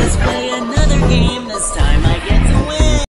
let's play another game. This time